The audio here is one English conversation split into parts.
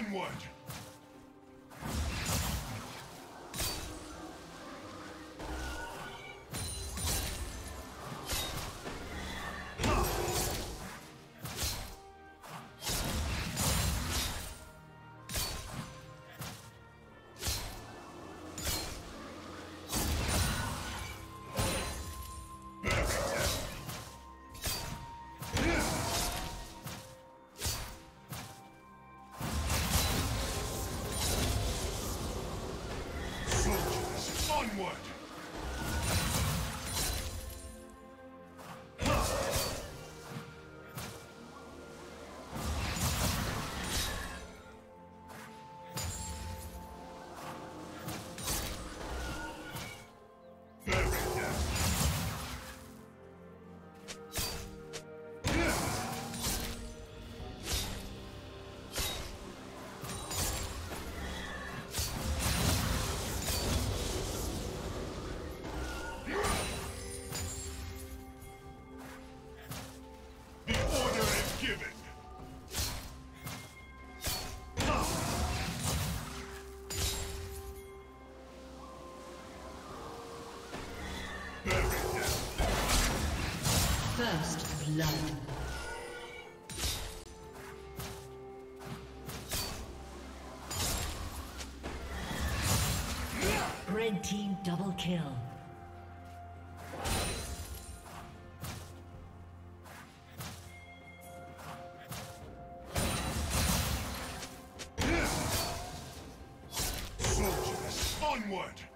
Onward! First blood. Red team double kill. Soldiers, onward!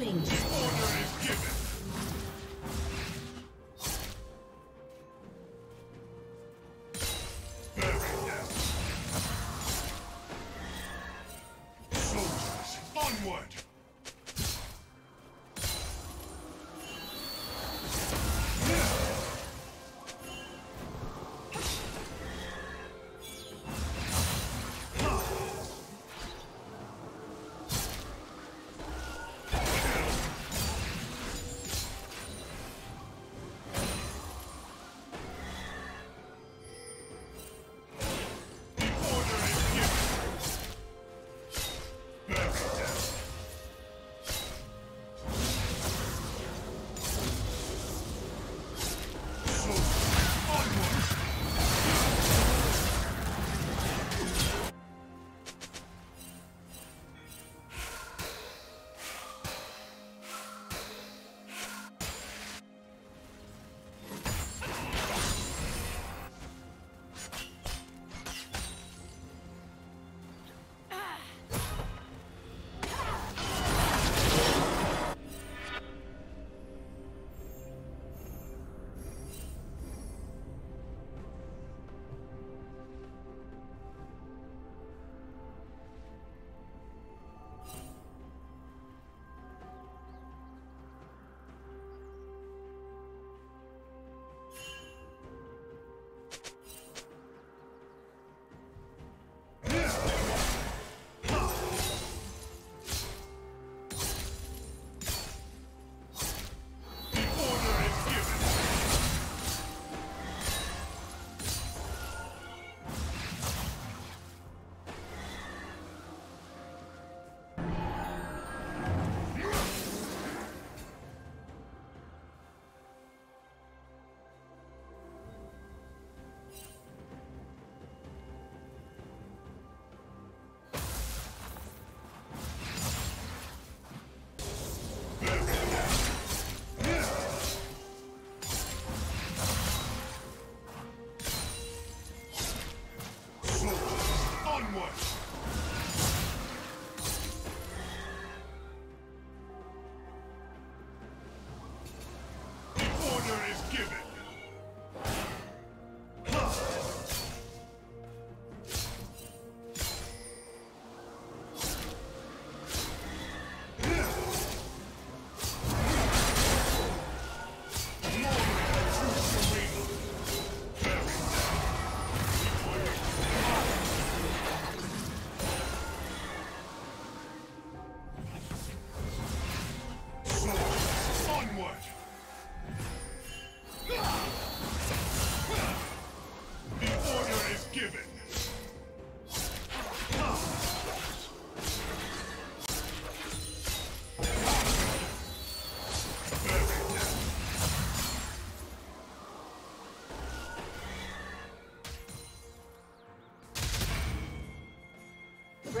killing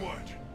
Onward!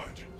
Lord.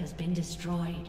has been destroyed.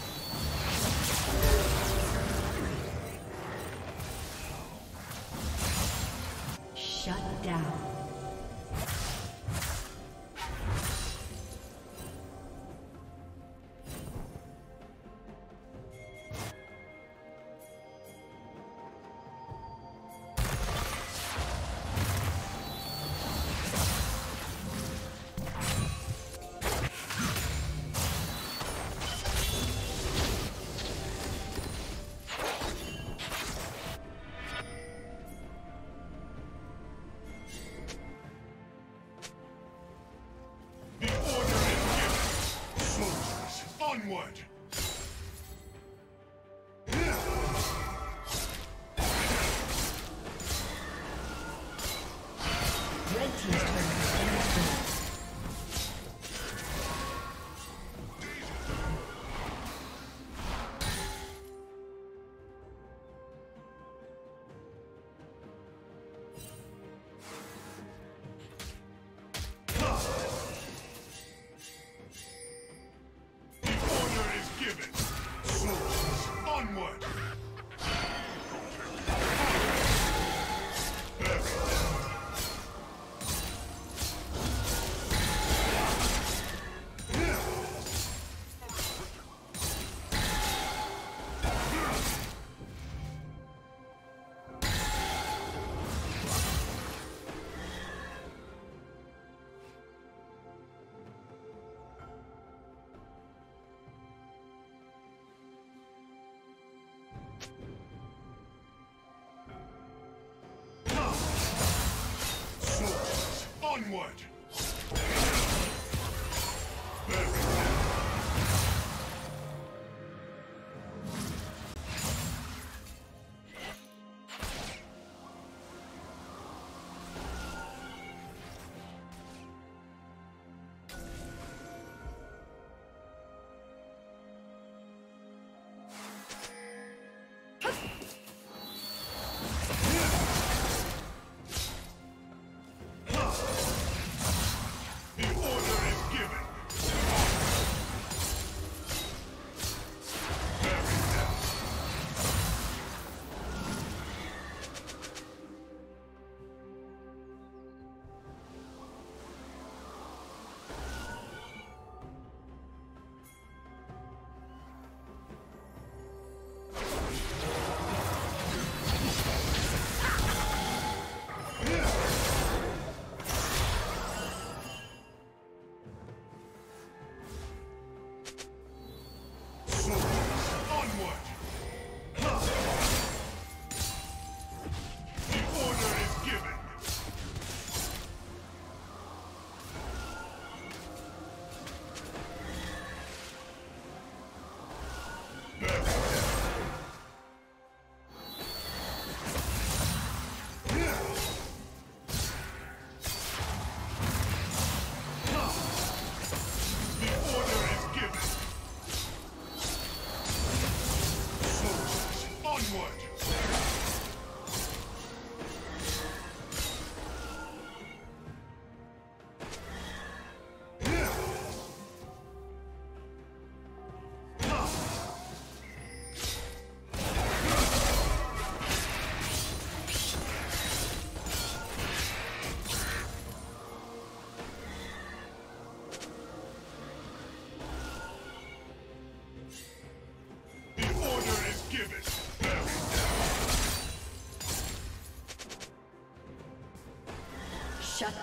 onward! Onward!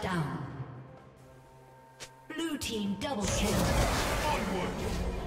down. Blue team double kill. Onward.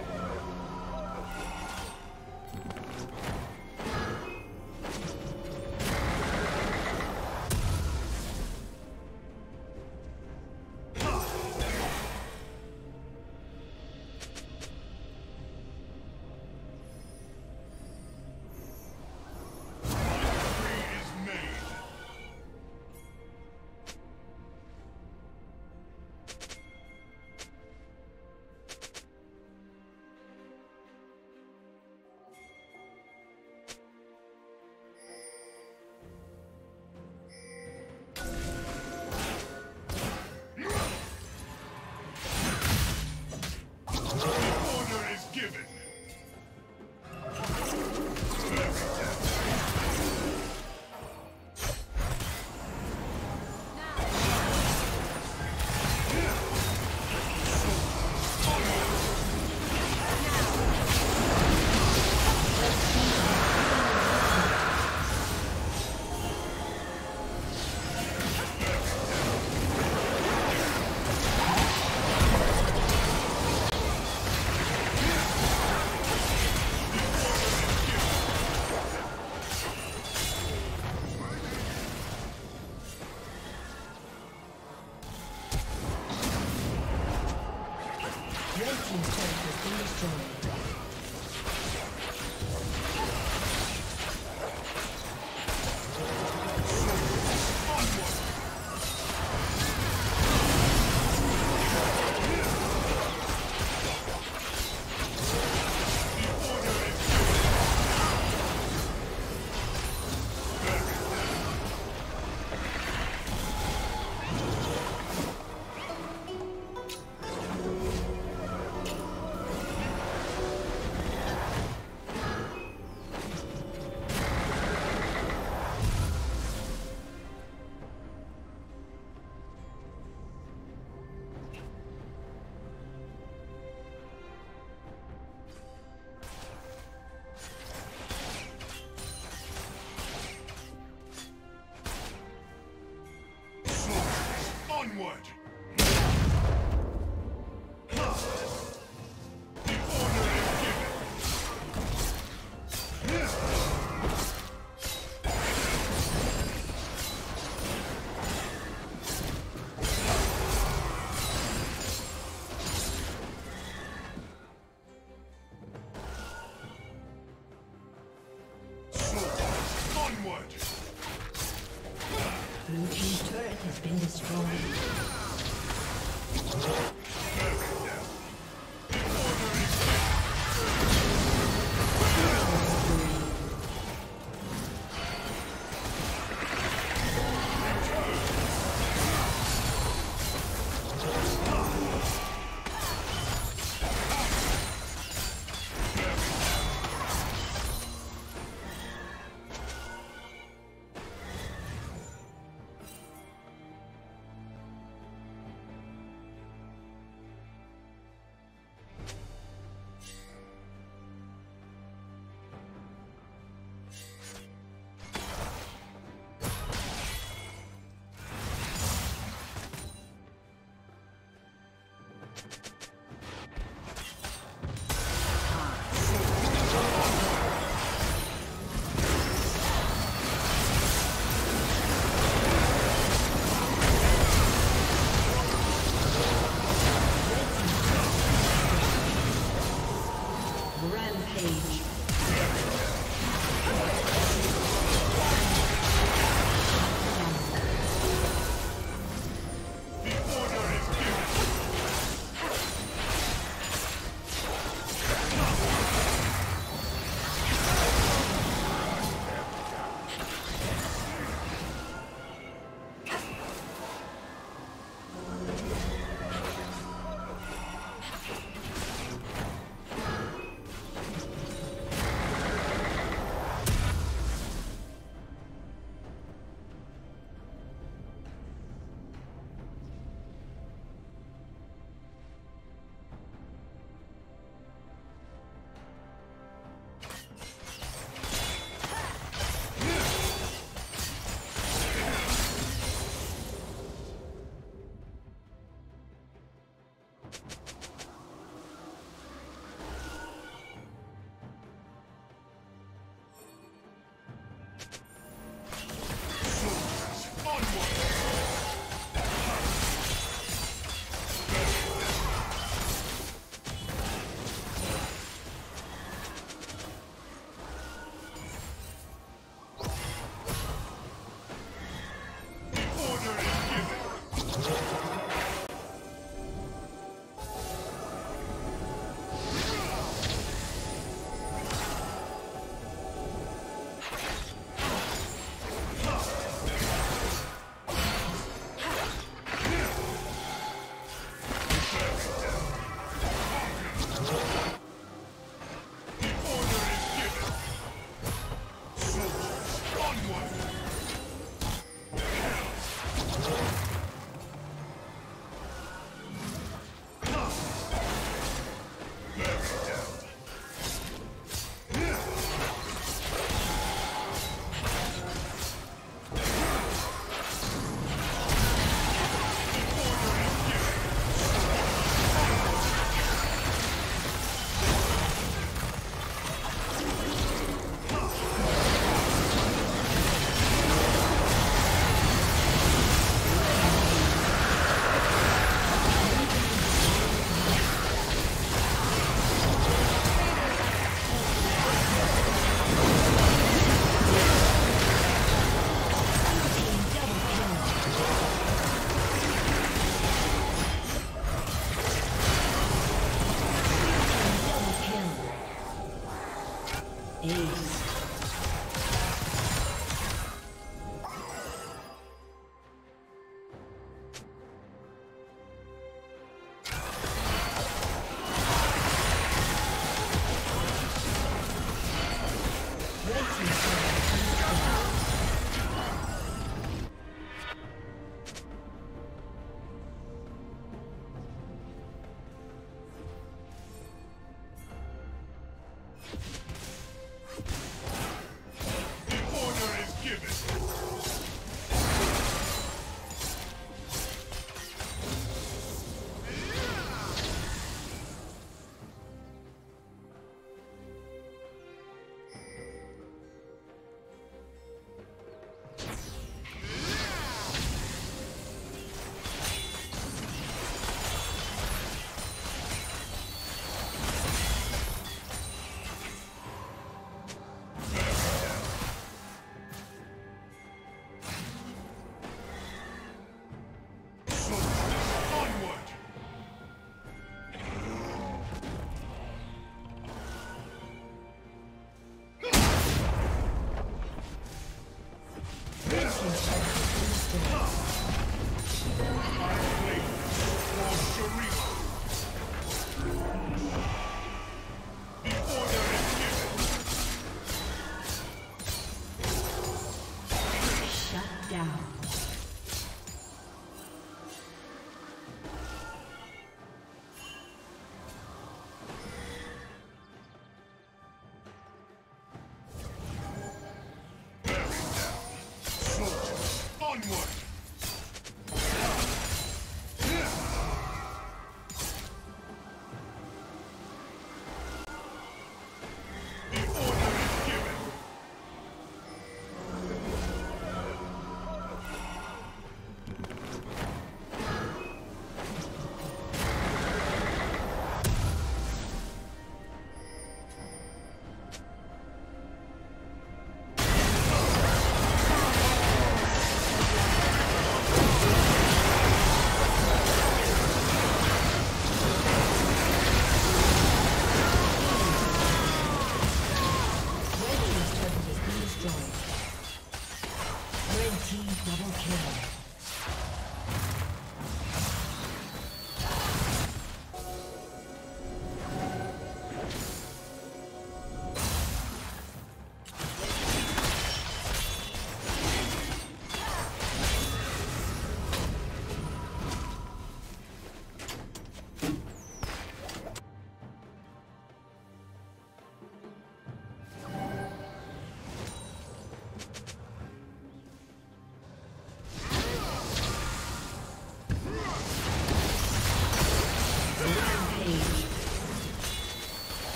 Onward!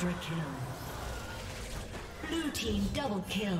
Quadra kill. Blue team double kill.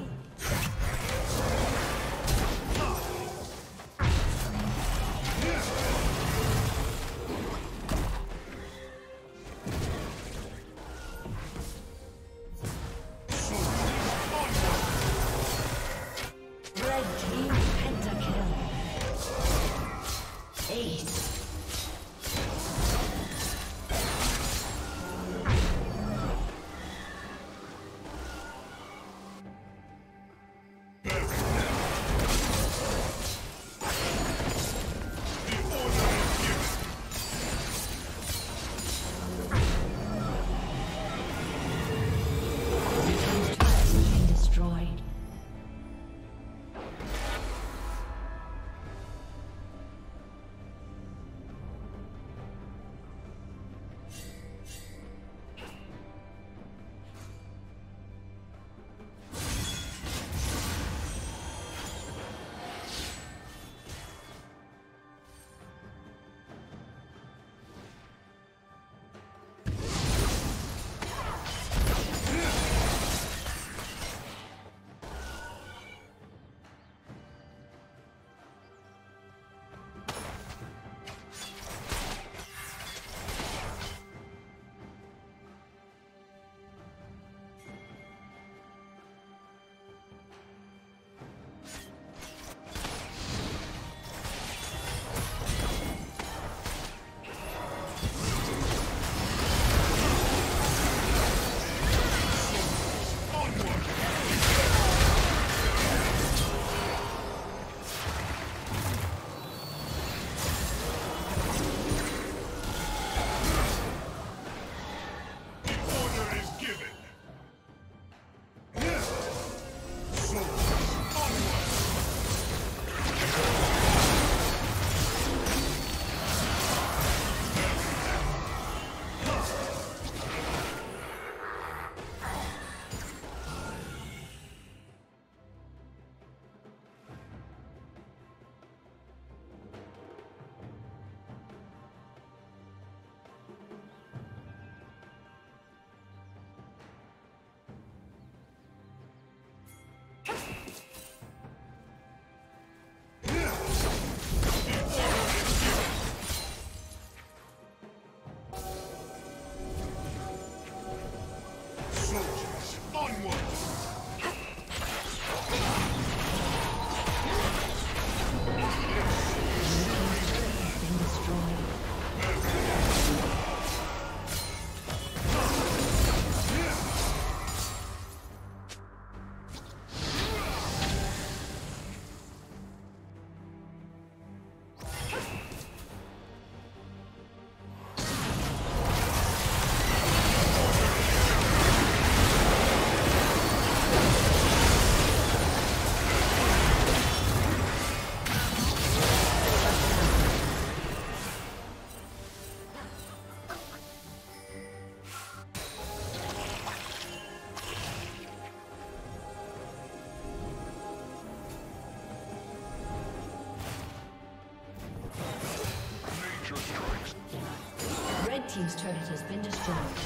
Has been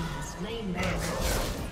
has slain Baron.